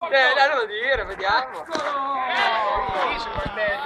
Eh, non dire, vediamo. Eccolo! Eh.